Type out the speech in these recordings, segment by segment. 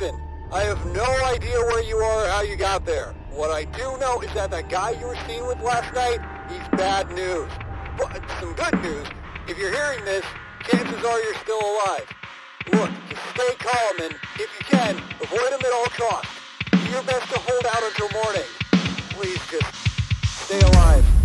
Listen, I have no idea where you are or how you got there. What I do know is that that guy you were seen with last night, he's bad news. But some good news, if you're hearing this, chances are you're still alive. Look, just stay calm and, if you can, avoid him at all costs. Do your best to hold out until morning. Please just stay alive.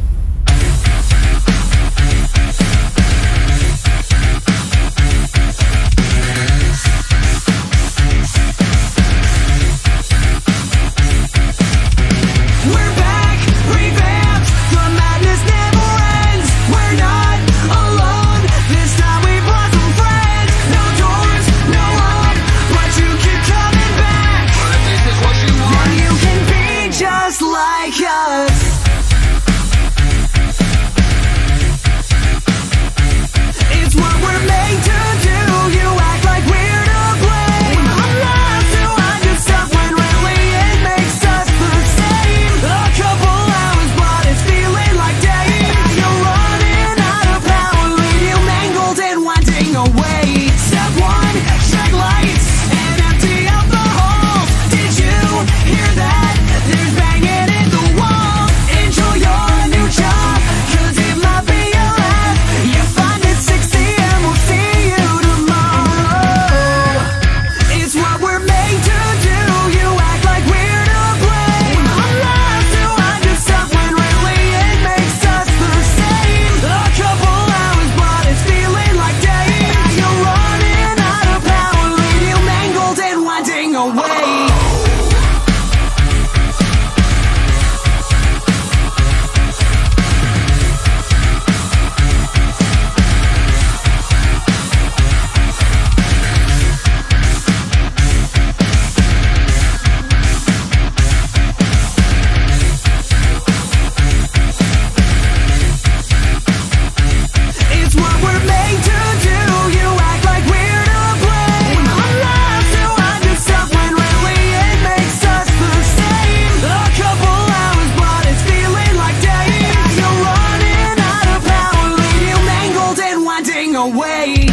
Away.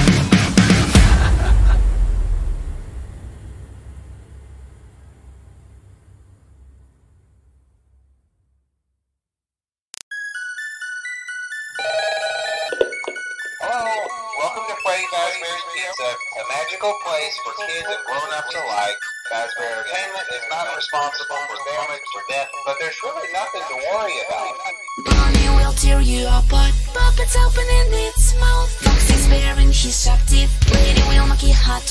Hello, welcome to Freddy Fazbear's Pizza, a magical place for kids and grown-ups alike. Fazbear Entertainment is not responsible for damage or death, but there's really nothing to worry about. Bonnie will tear you apart. Puppets opening its mouth. Foxy's baring his sharp teeth. Lady will make it hard